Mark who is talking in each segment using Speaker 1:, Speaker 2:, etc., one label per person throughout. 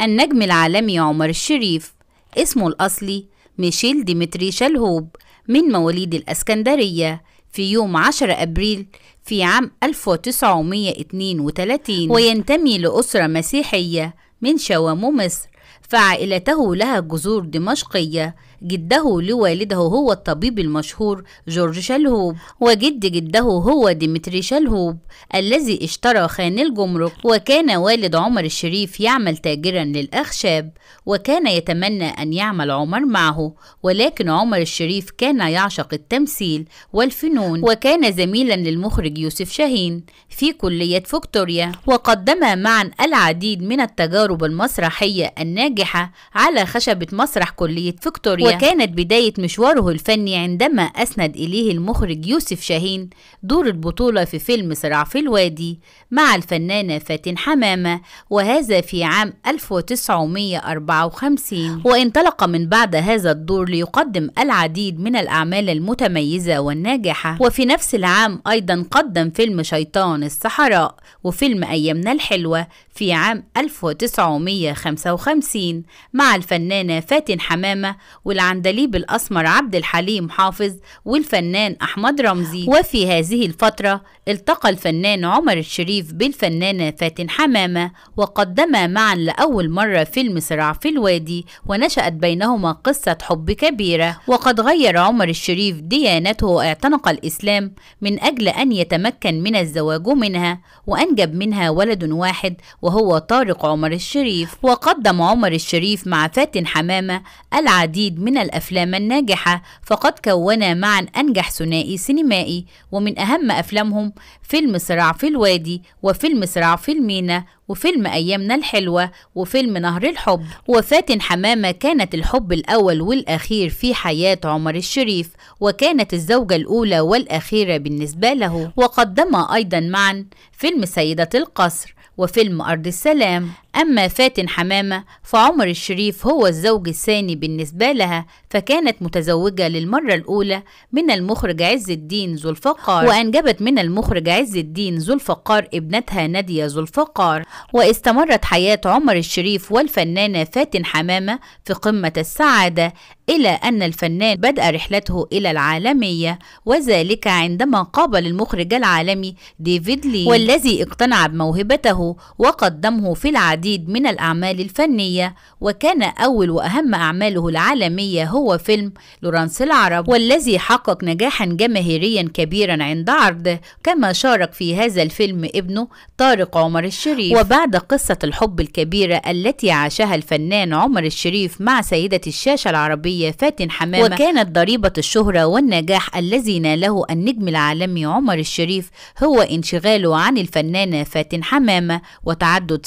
Speaker 1: النجم العالمي عمر الشريف. اسمه الأصلي ميشيل ديمتري شلهوب من مواليد الأسكندرية في يوم 10 أبريل في عام 1932 وينتمي لأسرة مسيحية من شوام مصر. فعائلته لها جذور دمشقية جده لوالده هو الطبيب المشهور جورج شلهوب. وجد جده هو ديمتري شلهوب الذي اشترى خان الجمرك. وكان والد عمر الشريف يعمل تاجرا للأخشاب. وكان يتمنى أن يعمل عمر معه. ولكن عمر الشريف كان يعشق التمثيل والفنون. وكان زميلا للمخرج يوسف شاهين في كلية فيكتوريا. وقدما معا العديد من التجارب المسرحية الناجحة على خشبة مسرح كلية فيكتوريا. وكانت بداية مشواره الفني عندما أسند إليه المخرج يوسف شاهين دور البطولة في فيلم صراع في الوادي مع الفنانة فاتن حمامة وهذا في عام 1954 وانطلق من بعد هذا الدور ليقدم العديد من الأعمال المتميزة والناجحة. وفي نفس العام أيضا قدم فيلم شيطان الصحراء وفيلم أيامنا الحلوة في عام 1955 مع الفنانة فاتن حمامة والعندليب الأسمر عبد الحليم حافظ والفنان أحمد رمزي. وفي هذه الفترة التقى الفنان عمر الشريف بالفنانة فاتن حمامة وقدما معا لأول مرة فيلم صراع في الوادي ونشأت بينهما قصة حب كبيرة. وقد غير عمر الشريف ديانته واعتنق الإسلام من أجل أن يتمكن من الزواج منها وأنجب منها ولد واحد وهو طارق عمر الشريف. وقدم عمر الشريف مع فاتن حمامة العديد من الأفلام الناجحة فقد كونا معا أنجح ثنائي سينمائي. ومن أهم أفلامهم فيلم صراع في الوادي وفيلم صراع في المينا وفيلم أيامنا الحلوة وفيلم نهر الحب. وفاتن حمامة كانت الحب الأول والأخير في حياة عمر الشريف وكانت الزوجة الأولى والأخيرة بالنسبة له. وقدما أيضا معا فيلم سيدة القصر وفيلم أرض السلام. أما فاتن حمامة فعمر الشريف هو الزوج الثاني بالنسبة لها فكانت متزوجة للمرة الأولى من المخرج عز الدين ذو الفقار. وأنجبت من المخرج عز الدين ذو الفقار ابنتها نادية ذو الفقار. واستمرت حياة عمر الشريف والفنانة فاتن حمامة في قمة السعادة إلى أن الفنان بدأ رحلته إلى العالمية وذلك عندما قابل المخرج العالمي ديفيد لي. والذي اقتنع بموهبته وقدمه في العديد من الأعمال الفنية وكان أول وأهم أعماله العالمية هو فيلم لورانس العرب والذي حقق نجاحا جماهيريا كبيرا عند عرضه كما شارك في هذا الفيلم ابنه طارق عمر الشريف. وبعد قصة الحب الكبيرة التي عاشها الفنان عمر الشريف مع سيدة الشاشة العربية فاتن حمامة وكانت ضريبة الشهرة والنجاح الذي ناله النجم العالمي عمر الشريف هو انشغاله عن الفنانة فاتن حمامة وتعدد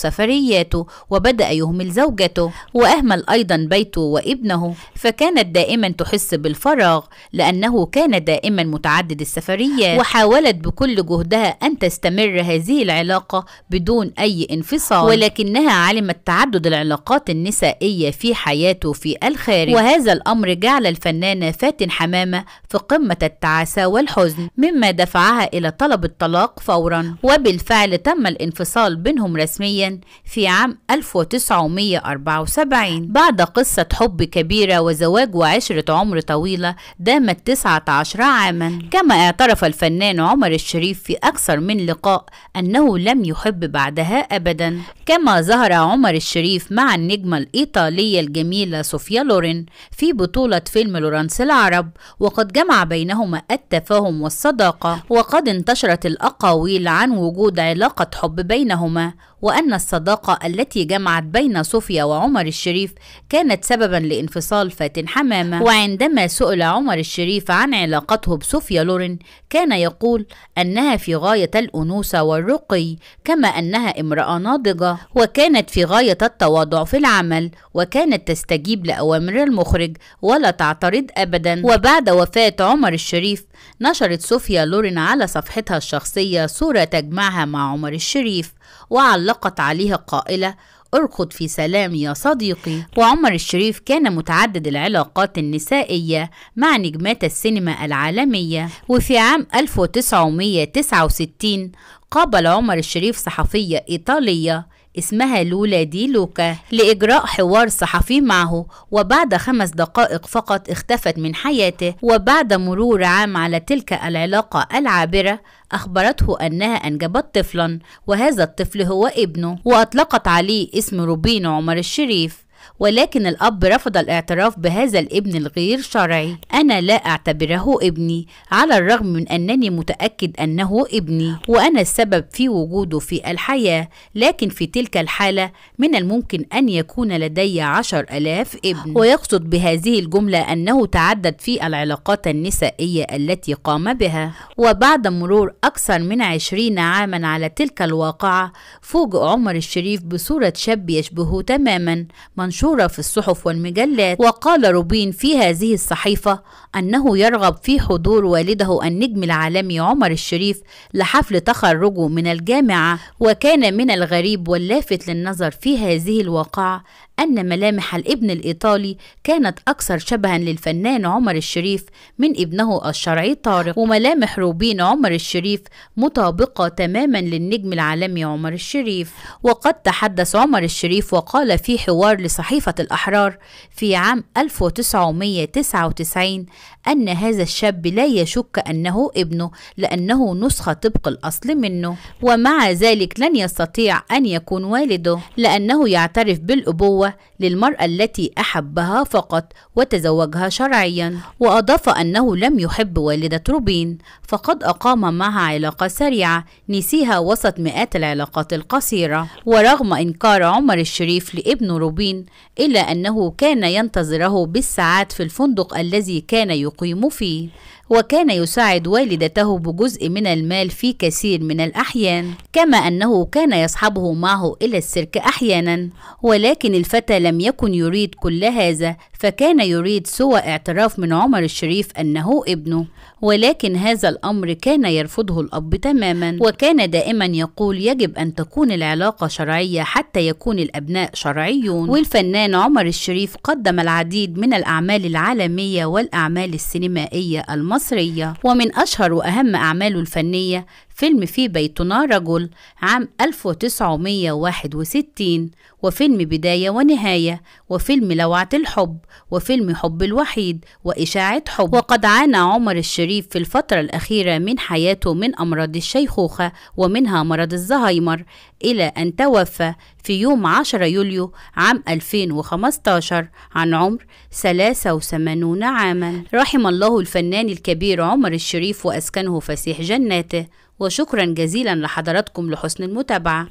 Speaker 1: سفرياته وبدأ يهمل زوجته وأهمل أيضا بيته وابنه. فكانت دائما تحس بالفراغ لأنه كان دائما متعدد السفريات. وحاولت بكل جهدها أن تستمر هذه العلاقة بدون أي انفصال. ولكنها علمت تعدد العلاقات النسائية في حياته في الخارج. وهذا الأمر جعل الفنانة فاتن حمامة في قمة التعاسة والحزن مما دفعها إلى طلب الطلاق فورا. وبالفعل تم الانفصال بينهم رسميا في عام 1974 بعد قصة حب كبيرة وزواج وعشرة عمر طويلة دامت 19 عاما. كما اعترف الفنان عمر الشريف في أكثر من لقاء أنه لم يحب بعدها أبدا. كما ظهر عمر الشريف مع النجمة الإيطالية الجميلة صوفيا لورين في بطولة فيلم لورانس العرب وقد جمع بينهما التفاهم والصداقة وقد انتشرت الأقاويل عن وجود علاقة حب بينهما وأن الصداقة التي جمعت بين صوفيا وعمر الشريف كانت سببا لانفصال فاتن حمامة. وعندما سئل عمر الشريف عن علاقته بصوفيا لورين كان يقول أنها في غاية الأنوثة والرقي كما أنها امرأة ناضجة وكانت في غاية التواضع في العمل وكانت تستجيب لأوامر المخرج ولا تعترض أبدا. وبعد وفاة عمر الشريف نشرت صوفيا لورين على صفحتها الشخصية صورة تجمعها مع عمر الشريف وعلقت عليها قائلة أرقد في سلام يا صديقي. وعمر الشريف كان متعدد العلاقات النسائية مع نجمات السينما العالمية. وفي عام 1969 قابل عمر الشريف صحفية إيطالية اسمها لولا دي لوكا لإجراء حوار صحفي معه وبعد خمس دقائق فقط اختفت من حياته وبعد مرور عام على تلك العلاقة العابرة أخبرته أنها أنجبت طفلا وهذا الطفل هو ابنه وأطلقت عليه اسم روبين عمر الشريف. ولكن الأب رفض الاعتراف بهذا الابن الغير شرعي. أنا لا أعتبره ابني على الرغم من أنني متأكد أنه ابني وأنا السبب في وجوده في الحياة. لكن في تلك الحالة من الممكن أن يكون لدي عشر ألاف ابن. ويقصد بهذه الجملة أنه تعدد في العلاقات النسائية التي قام بها. وبعد مرور أكثر من عشرين عاما على تلك الواقعة فوجئ عمر الشريف بصورة شاب يشبهه تماما منشورة في الصحف والمجلات. وقال روبين في هذه الصحيفة أنه يرغب في حضور والده النجم العالمي عمر الشريف لحفل تخرجه من الجامعة وكان من الغريب واللافت للنظر في هذه الواقعة أن ملامح الابن الإيطالي كانت أكثر شبها للفنان عمر الشريف من ابنه الشرعي طارق وملامح روبين عمر الشريف مطابقة تماما للنجم العالمي عمر الشريف. وقد تحدث عمر الشريف وقال في حوار لصحيفة الأحرار في عام 1999 أن هذا الشاب لا يشك أنه ابنه لأنه نسخة طبق الأصل منه. ومع ذلك لن يستطيع أن يكون والده لأنه يعترف بالأبوة للمرأة التي أحبها فقط وتزوجها شرعيا. وأضاف أنه لم يحب والدة روبين فقد أقام معها علاقة سريعة نسيها وسط مئات العلاقات القصيرة. ورغم إنكار عمر الشريف لابن روبين إلا أنه كان ينتظره بالساعات في الفندق الذي كان يقيم فيه. وكان يساعد والدته بجزء من المال في كثير من الأحيان كما أنه كان يصحبه معه إلى السيرك أحيانا. ولكن الفتى لم يكن يريد كل هذا فكان يريد سوى اعتراف من عمر الشريف أنه ابنه. ولكن هذا الأمر كان يرفضه الأب تماما. وكان دائما يقول يجب أن تكون العلاقة شرعية حتى يكون الأبناء شرعيون. والفنان عمر الشريف قدم العديد من الأعمال العالمية والأعمال السينمائية المصرية ومن أشهر وأهم أعماله الفنية فيلم في بيتنا رجل عام 1961 وفيلم بداية ونهاية وفيلم لوعة الحب وفيلم حب الوحيد وإشاعة حب. وقد عانى عمر الشريف في الفترة الأخيرة من حياته من أمراض الشيخوخة ومنها مرض الزهايمر إلى أن توفى في يوم 10 يوليو عام 2015 عن عمر 83 عاما. رحم الله الفنان الكبير عمر الشريف وأسكنه فسيح جناته وشكرا جزيلا لحضراتكم لحسن المتابعة.